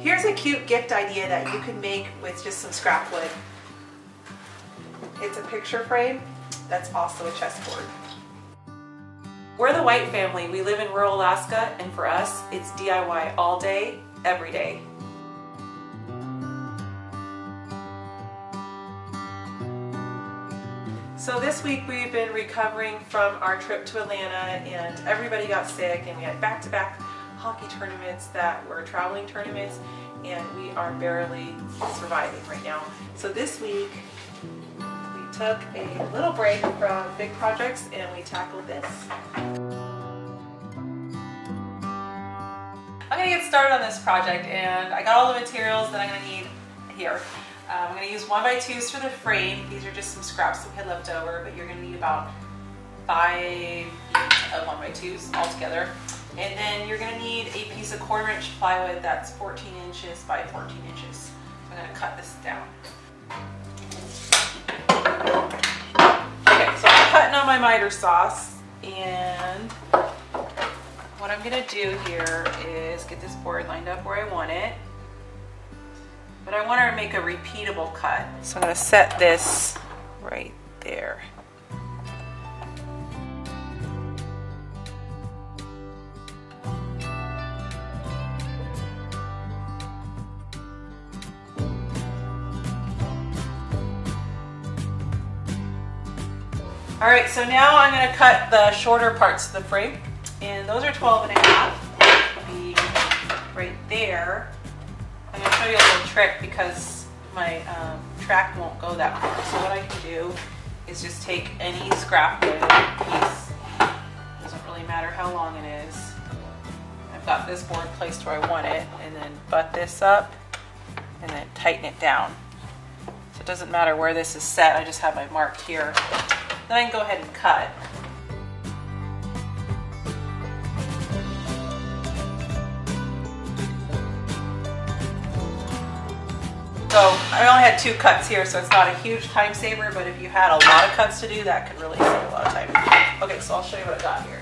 Here's a cute gift idea that you can make with just some scrap wood. It's a picture frame that's also a chessboard. We're the White family. We live in rural Alaska, and for us, it's DIY all day, every day. So this week we've been recovering from our trip to Atlanta and everybody got sick and we had back-to-back -back hockey tournaments that were traveling tournaments and we are barely surviving right now. So this week we took a little break from big projects and we tackled this. I'm gonna get started on this project and I got all the materials that I'm gonna need here. Um, I'm to use one by twos for the frame. These are just some scraps that we had left over, but you're to need about five of one by twos altogether. And then you're going to need a piece of quarter inch plywood that's 14 inches by 14 inches. I'm going to cut this down. Okay, so I'm cutting on my miter saws and what I'm going to do here is get this board lined up where I want it. But I want to make a repeatable cut. So I'm going to set this right there. All right, so now I'm going to cut the shorter parts of the frame. And those are 12 and a half. Be right there. I'm going to show you a little trick because my um, track won't go that far. So what I can do is just take any scrap wood piece, doesn't really matter how long it is. I've got this board placed where I want it and then butt this up and then tighten it down. So it doesn't matter where this is set, I just have my mark here. Then I can go ahead and cut. So I only had two cuts here, so it's not a huge time saver, but if you had a lot of cuts to do, that could really save a lot of time. Okay, so I'll show you what I got here.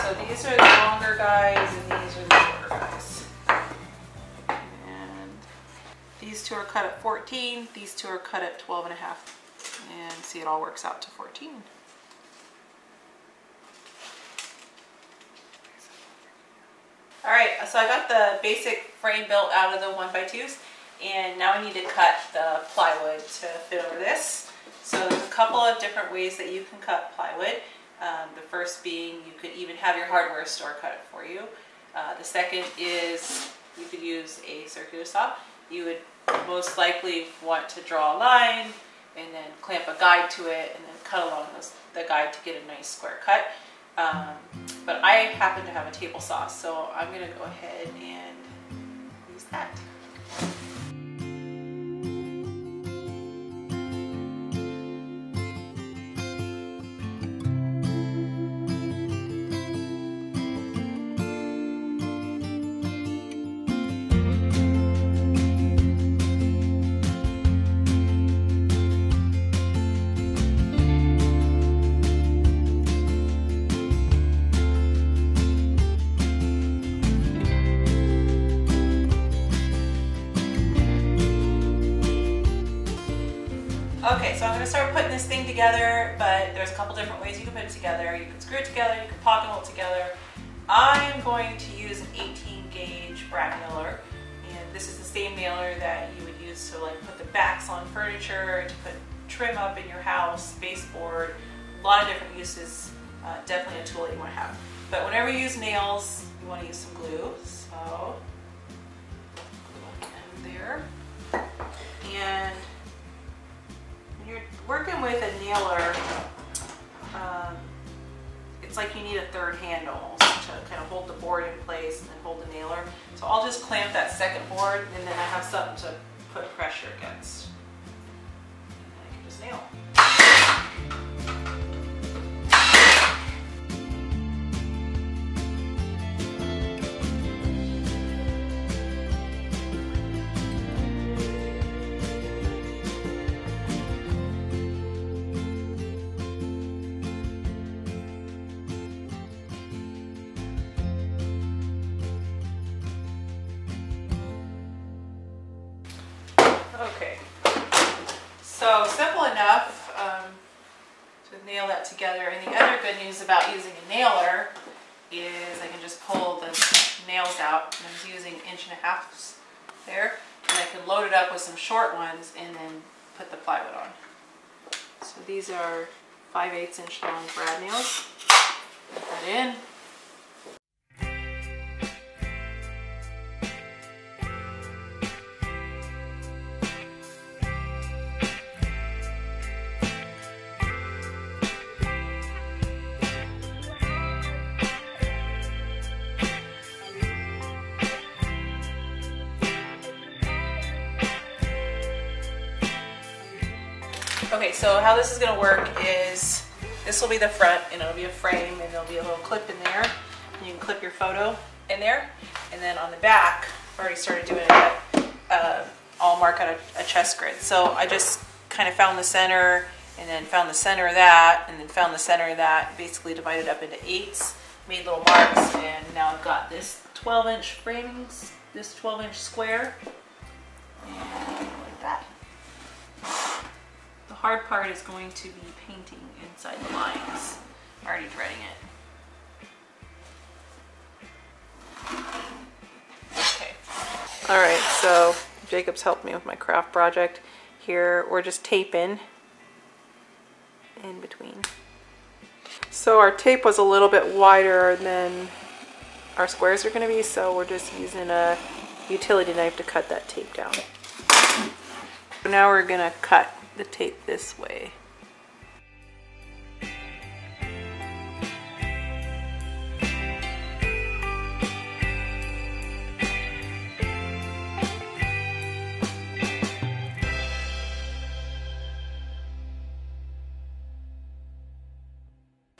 So these are the longer guys, and these are the shorter guys. And these two are cut at 14, these two are cut at 12 and a half. And see, it all works out to 14. All right, so I got the basic frame built out of the one by twos and now I need to cut the plywood to fit over this. So there's a couple of different ways that you can cut plywood. Um, the first being you could even have your hardware store cut it for you. Uh, the second is you could use a circular saw. You would most likely want to draw a line and then clamp a guide to it and then cut along the guide to get a nice square cut. Um, but I happen to have a table saw, so I'm going to go ahead and use that. Start putting this thing together, but there's a couple different ways you can put it together. You can screw it together, you can pocket hole it together. I'm going to use an 18 gauge brad nailer, and this is the same nailer that you would use to like put the backs on furniture, to put trim up in your house, baseboard, a lot of different uses. Uh, definitely a tool that you want to have. But whenever you use nails, you want to use some glue. So, glue there. And you're working with a nailer, um, it's like you need a third hand almost to kind of hold the board in place and then hold the nailer. So I'll just clamp that second board and then I have something to put pressure against. So simple enough um, to nail that together. And the other good news about using a nailer is I can just pull the nails out. And I'm using inch and a half there. And I can load it up with some short ones and then put the plywood on. So these are 5 8 inch long brad nails. Put that in. So how this is gonna work is, this will be the front and it'll be a frame and there'll be a little clip in there. You can clip your photo in there. And then on the back, I've already started doing it, but uh, I'll mark out a, a chess grid. So I just kind of found the center and then found the center of that and then found the center of that, basically divided up into eights, made little marks, and now I've got this 12 inch framings, this 12 inch square, like that. Hard part is going to be painting inside the lines. I'm already dreading it. Okay. All right, so Jacob's helped me with my craft project. Here, we're just taping in between. So our tape was a little bit wider than our squares are gonna be, so we're just using a utility knife to cut that tape down. Now we're gonna cut the tape this way.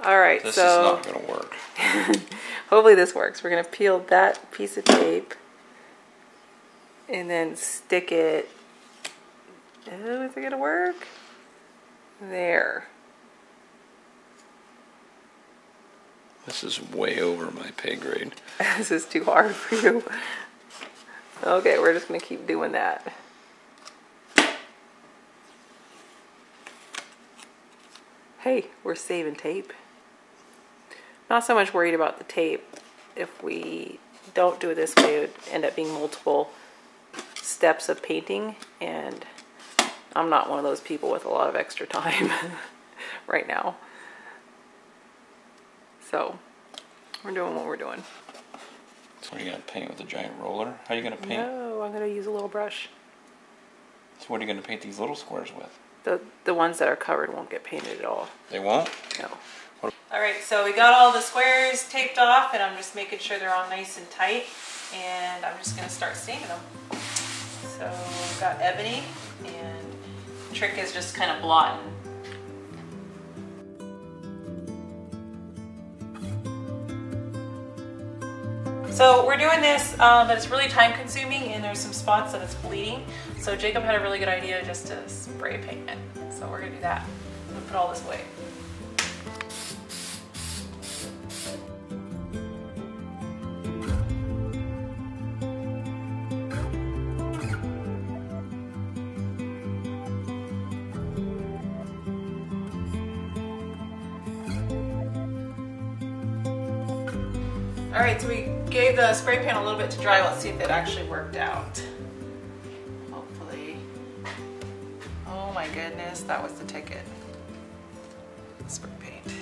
All right, This so is not going to work. hopefully this works. We're gonna peel that piece of tape and then stick it. Oh, is it gonna work? There. This is way over my pay grade. this is too hard for you. Okay, we're just gonna keep doing that. Hey, we're saving tape. Not so much worried about the tape. If we don't do it this way, it would end up being multiple steps of painting, and I'm not one of those people with a lot of extra time right now. So, we're doing what we're doing. So are you going to paint with a giant roller? How are you going to paint? No, I'm gonna use a little brush. So what are you going to paint these little squares with? The the ones that are covered won't get painted at all. They won't? No. All right, so we got all the squares taped off, and I'm just making sure they're all nice and tight, and I'm just gonna start staining them. So we've got ebony, and trick is just kind of blotting. So we're doing this, um, but it's really time consuming and there's some spots that it's bleeding. So Jacob had a really good idea just to spray paint it. So we're gonna do that. We'll put all this away. All right, so we gave the spray paint a little bit to dry. Let's see if it actually worked out. Hopefully. Oh my goodness, that was the ticket. Spray paint.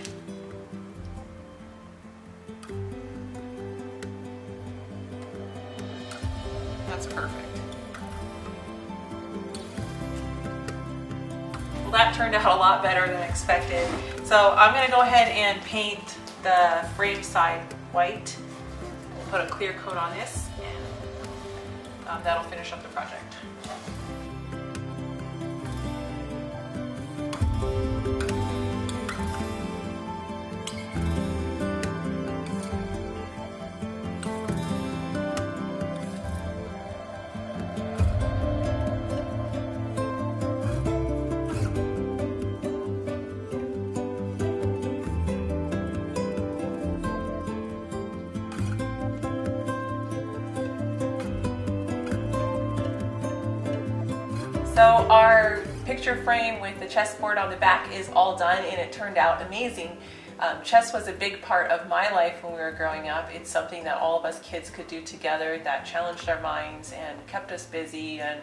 That's perfect. Well, that turned out a lot better than expected. So I'm gonna go ahead and paint the frame side white. Put a clear coat on this and um, that'll finish up the project. Our picture frame with the chessboard on the back is all done and it turned out amazing. Um, chess was a big part of my life when we were growing up. It's something that all of us kids could do together that challenged our minds and kept us busy and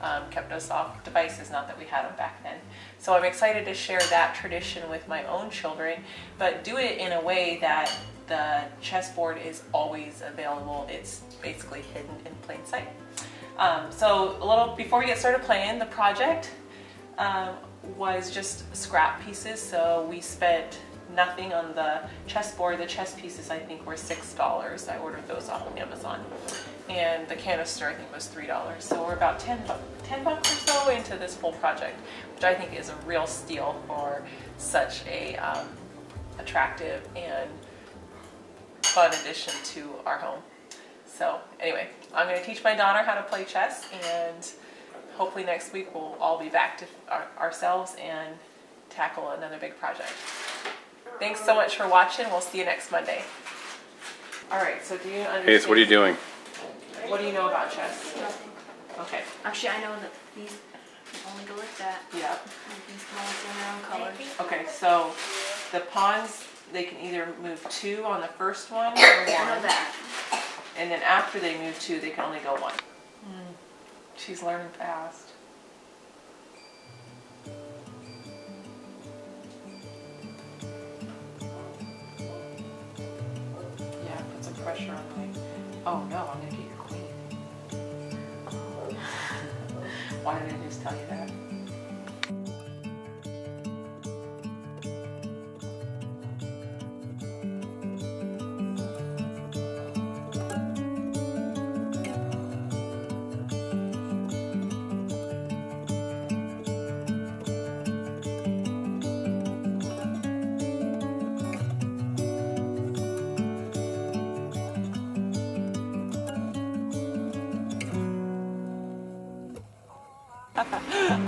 um, kept us off devices, not that we had them back then. So I'm excited to share that tradition with my own children, but do it in a way that the chessboard is always available. It's basically hidden in plain sight. Um, so a little before we get started playing, the project um, was just scrap pieces. So we spent nothing on the chessboard. The chess pieces I think were six dollars. I ordered those off of Amazon, and the canister I think was three dollars. So we're about 10, bu- 10 bucks or so into this whole project, which I think is a real steal for such a um, attractive and fun addition to our home. So anyway, I'm going to teach my daughter how to play chess, and hopefully next week we'll all be back to our, ourselves and tackle another big project. Thanks so much for watching. We'll see you next Monday. All right. So do you understand? Hey, so what are you doing? What do you know about chess? Nothing. Okay. Actually, I know that these only go like that. Yep. These can all turn their own colors. Okay. So the pawns they can either move two on the first one or I know one, that. And then after they move two, they can only go one. Hmm. She's learning fast. Yeah, put some pressure on my. Oh no, I'm gonna get your queen. Why did I just tell you that? Yeah.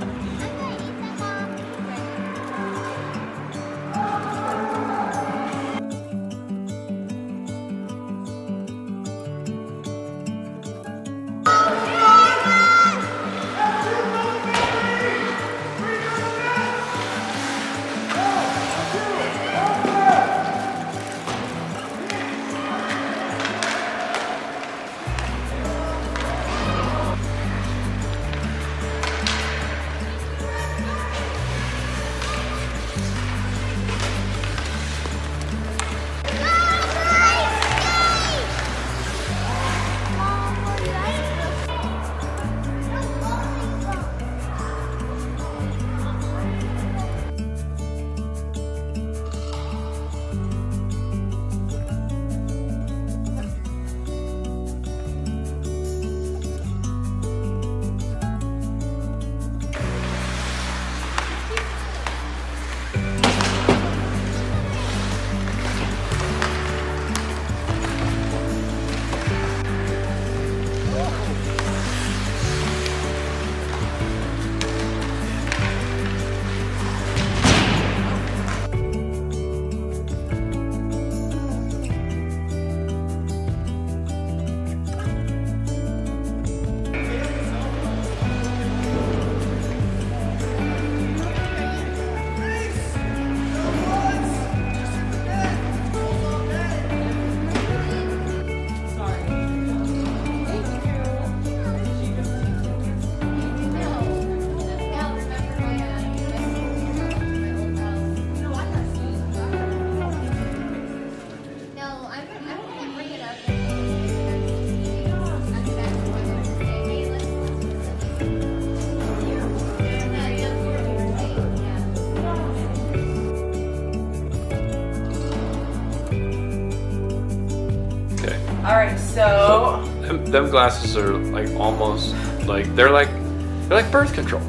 Them, glasses are like almost like they're like they're like birth control.